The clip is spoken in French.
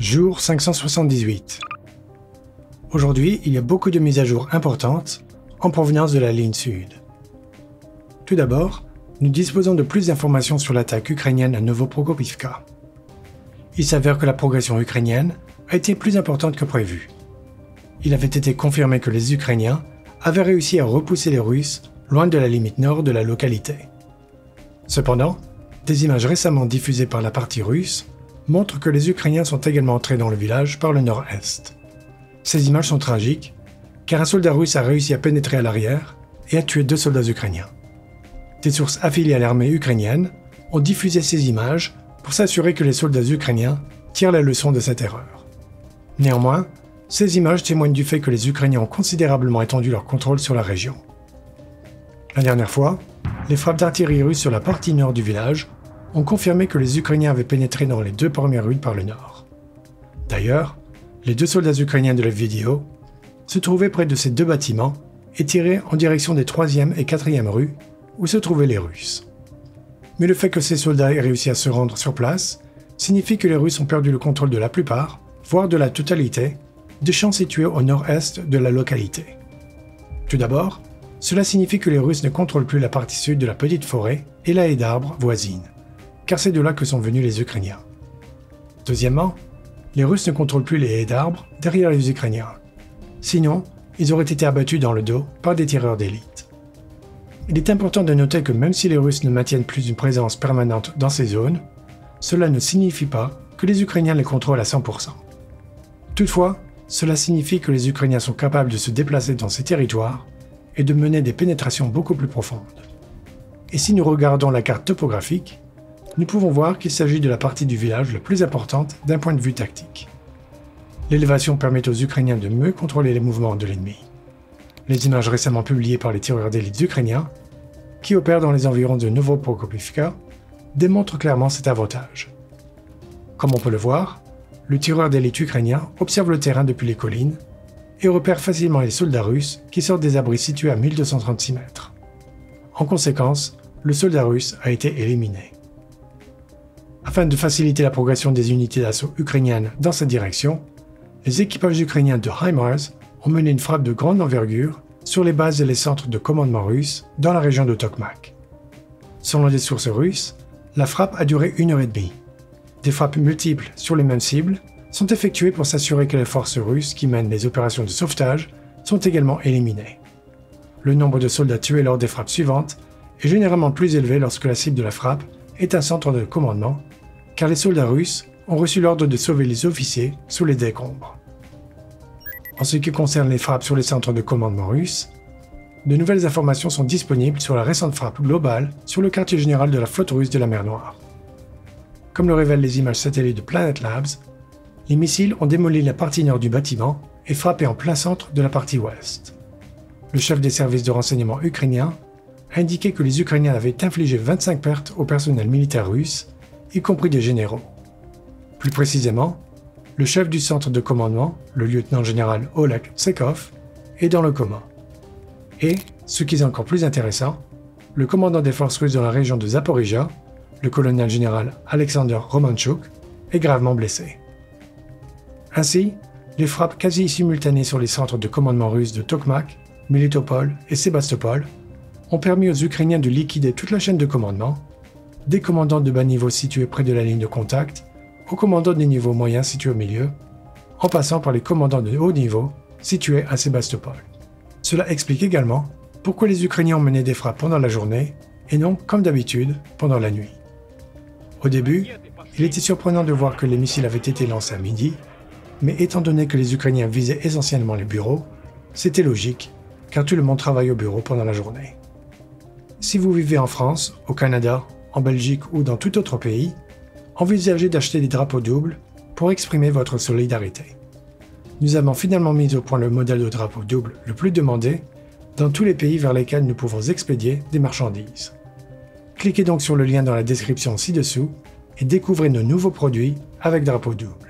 Jour 578. Aujourd'hui, il y a beaucoup de mises à jour importantes en provenance de la ligne sud. Tout d'abord, nous disposons de plus d'informations sur l'attaque ukrainienne à Novoprokopivka. Il s'avère que la progression ukrainienne a été plus importante que prévu. Il avait été confirmé que les Ukrainiens avaient réussi à repousser les Russes loin de la limite nord de la localité. Cependant, des images récemment diffusées par la partie russe montrent que les Ukrainiens sont également entrés dans le village par le nord-est. Ces images sont tragiques, car un soldat russe a réussi à pénétrer à l'arrière et a tué deux soldats ukrainiens. Des sources affiliées à l'armée ukrainienne ont diffusé ces images pour s'assurer que les soldats ukrainiens tirent la leçon de cette erreur. Néanmoins, ces images témoignent du fait que les Ukrainiens ont considérablement étendu leur contrôle sur la région. La dernière fois, les frappes d'artillerie russes sur la partie nord du village ont confirmé que les Ukrainiens avaient pénétré dans les deux premières rues par le nord. D'ailleurs, les deux soldats ukrainiens de la vidéo se trouvaient près de ces deux bâtiments et tiraient en direction des 3e et 4e rues où se trouvaient les Russes. Mais le fait que ces soldats aient réussi à se rendre sur place signifie que les Russes ont perdu le contrôle de la plupart, voire de la totalité, des champs situés au nord-est de la localité. Tout d'abord, cela signifie que les Russes ne contrôlent plus la partie sud de la petite forêt et la haie d'arbres voisine, car c'est de là que sont venus les Ukrainiens. Deuxièmement, les Russes ne contrôlent plus les haies d'arbres derrière les Ukrainiens. Sinon, ils auraient été abattus dans le dos par des tireurs d'élite. Il est important de noter que même si les Russes ne maintiennent plus une présence permanente dans ces zones, cela ne signifie pas que les Ukrainiens les contrôlent à 100%. Toutefois, cela signifie que les Ukrainiens sont capables de se déplacer dans ces territoires et de mener des pénétrations beaucoup plus profondes. Et si nous regardons la carte topographique, nous pouvons voir qu'il s'agit de la partie du village la plus importante d'un point de vue tactique. L'élévation permet aux Ukrainiens de mieux contrôler les mouvements de l'ennemi. Les images récemment publiées par les tireurs d'élite ukrainiens, qui opèrent dans les environs de Novoprokopivka, démontrent clairement cet avantage. Comme on peut le voir, le tireur d'élite ukrainien observe le terrain depuis les collines et repère facilement les soldats russes qui sortent des abris situés à 1236 mètres. En conséquence, le soldat russe a été éliminé. Afin de faciliter la progression des unités d'assaut ukrainiennes dans cette direction, les équipages ukrainiens de HIMARS ont mené une frappe de grande envergure sur les bases et les centres de commandement russes dans la région de Tokmak. Selon des sources russes, la frappe a duré une heure et demie. Des frappes multiples sur les mêmes cibles sont effectuées pour s'assurer que les forces russes qui mènent les opérations de sauvetage sont également éliminées. Le nombre de soldats tués lors des frappes suivantes est généralement plus élevé lorsque la cible de la frappe est un centre de commandement, car les soldats russes ont reçu l'ordre de sauver les officiers sous les décombres. En ce qui concerne les frappes sur les centres de commandement russes, de nouvelles informations sont disponibles sur la récente frappe globale sur le quartier général de la flotte russe de la mer Noire. Comme le révèlent les images satellites de Planet Labs, les missiles ont démoli la partie nord du bâtiment et frappé en plein centre de la partie ouest. Le chef des services de renseignement ukrainien a indiqué que les Ukrainiens avaient infligé 25 pertes au personnel militaire russe, y compris des généraux. Plus précisément, le chef du centre de commandement, le lieutenant-général Oleg Tsekov, est dans le coma. Et, ce qui est encore plus intéressant, le commandant des forces russes dans la région de Zaporizhia, le colonel-général Alexander Romanchuk, est gravement blessé. Ainsi, les frappes quasi simultanées sur les centres de commandement russes de Tokmak, Melitopol et Sébastopol ont permis aux Ukrainiens de liquider toute la chaîne de commandement, des commandants de bas niveau situés près de la ligne de contact aux commandants des niveaux moyens situés au milieu, en passant par les commandants de haut niveau situés à Sébastopol. Cela explique également pourquoi les Ukrainiens ont mené des frappes pendant la journée et non, comme d'habitude, pendant la nuit. Au début, il était surprenant de voir que les missiles avaient été lancés à midi mais étant donné que les Ukrainiens visaient essentiellement les bureaux, c'était logique, car tout le monde travaille au bureau pendant la journée. Si vous vivez en France, au Canada, en Belgique ou dans tout autre pays, envisagez d'acheter des drapeaux doubles pour exprimer votre solidarité. Nous avons finalement mis au point le modèle de drapeau double le plus demandé dans tous les pays vers lesquels nous pouvons expédier des marchandises. Cliquez donc sur le lien dans la description ci-dessous et découvrez nos nouveaux produits avec drapeau double.